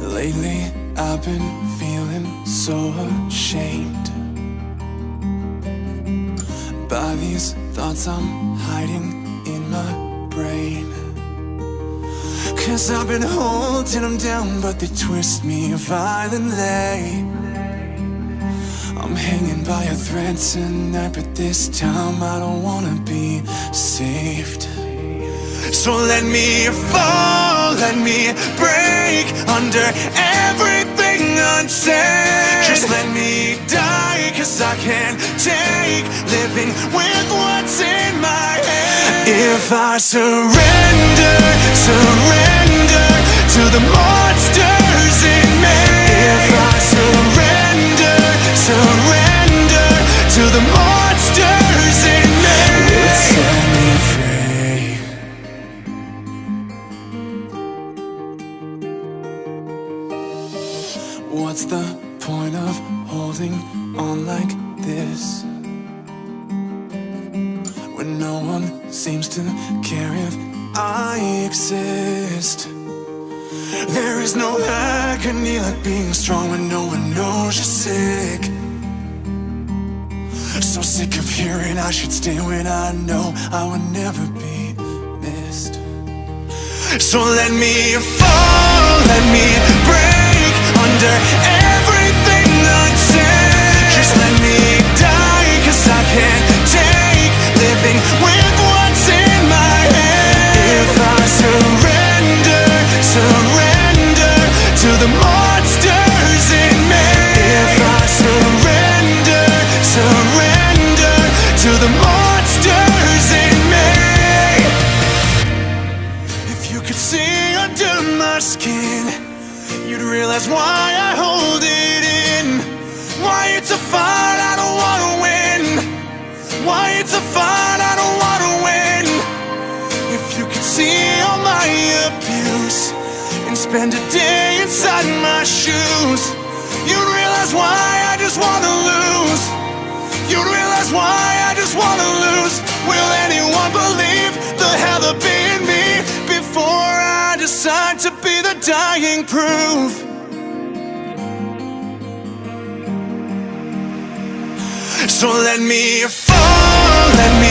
Lately I've been feeling so ashamed. By these thoughts I'm hiding in my brain. Cause I've been holding them down but they twist me violently. I'm hanging by a thread tonight but this time I don't wanna be saved. So let me fall, let me break under everything unsaid Just let me die cause I can't take living with what's in my head. If I surrender, surrender to the monsters in me. If I surrender, surrender to the monsters in me What's the point of holding on like this? When no one seems to care if I exist. There is no agony like being strong when no one knows you're sick. So sick of hearing I should stay when I know I would never be missed. So let me fall, let me break Under my skin, you'd realize why I hold it in. Why it's a fight I don't wanna win. Why it's a fight I don't wanna win. If you could see all my abuse and spend a day inside my shoes, you'd realize why I just wanna lose. You'd realize why I just wanna lose. Will dying proof? So let me fall, let me